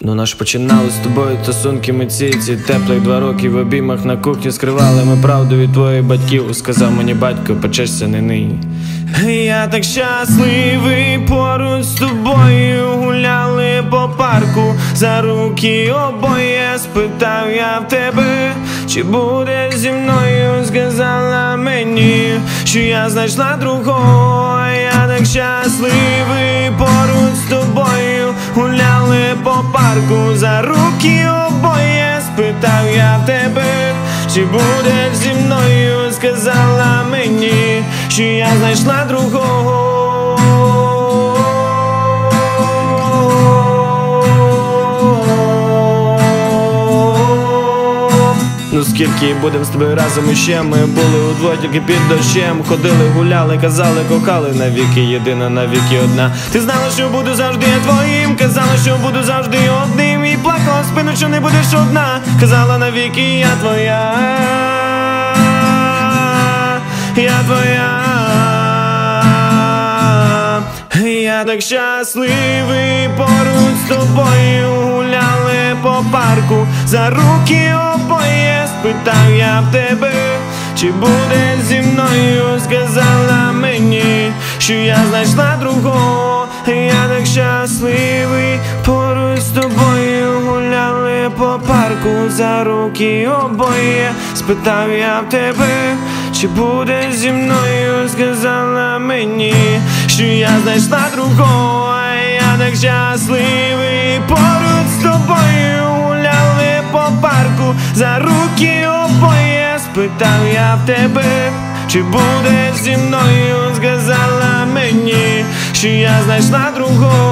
Ну наш починали з тобою стосунки ми ці ці теплих два роки в обіймах на кухні скривали ми правду від твоїх батьків. Сказав мені батько, печешся не нині. Я так щасливий поруч з тобою гуляли по парку за руки обоє спитав я в тебе, чи буде зі мною, сказала мені, що я знайшла другого, я так щасливий парку за руки обоє спитав я тебе, чи будеш зі мною, сказала мені, що я знайшла другого. Ну скільки будем з тобою разом іще? Ми були удвоє тільки під дощем. Ходили, гуляли, казали, кохали. Навіки єдина, навіки одна. Ти знала, що буду завжди твоїм що буду завжди одним І плакала спину, що не будеш одна. Казала навіки, я твоя. Я твоя. Я так щасливий поруч з тобою гуляли по парку. За руки обоє спитав я в тебе, чи буде зі мною, сказала мені, що я знайшла другого, я так щасливий. Поруч з тобою гуляли по парку за руки обоє. Спитав я в тебе, чи буде зі мною, сказала мені, що я знайшла другого, я так щасливий. Поруч з тобою гуляли по парку за руки обоє. Спитав я в тебе, чи буде зі мною, сказала мені, що я знайшла другого.